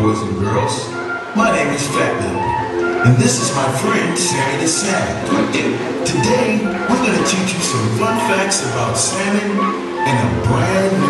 boys and girls. My name is Fat and this is my friend Sammy the Salmon. Today, we're going to teach you some fun facts about salmon and a brand new.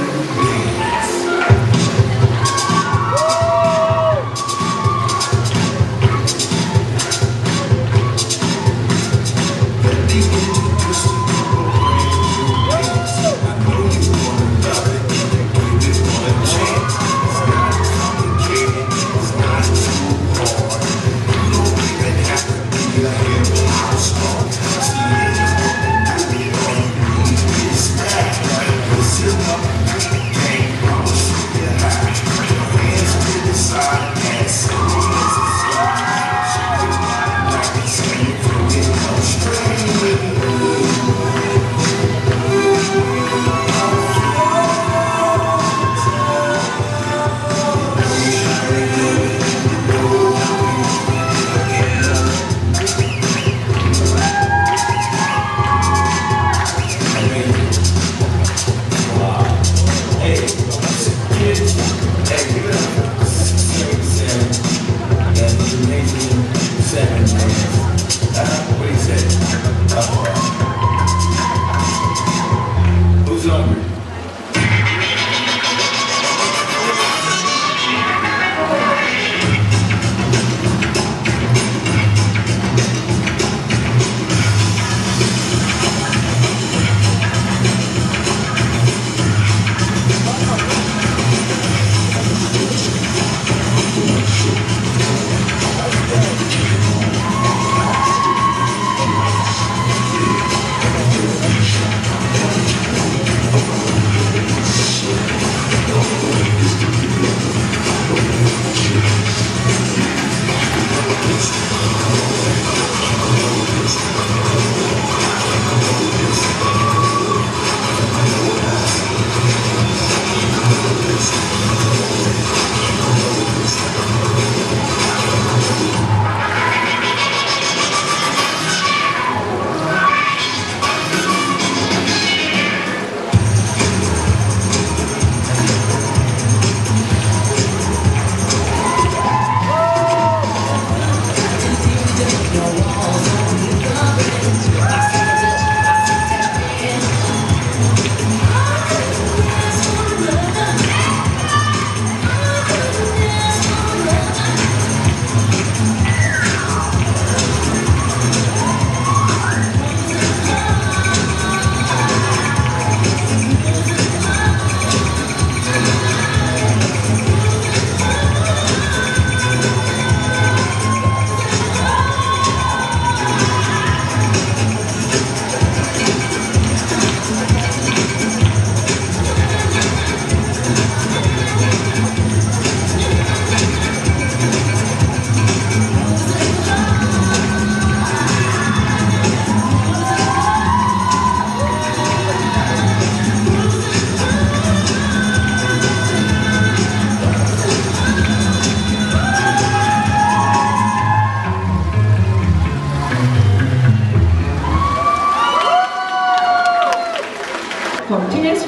continuous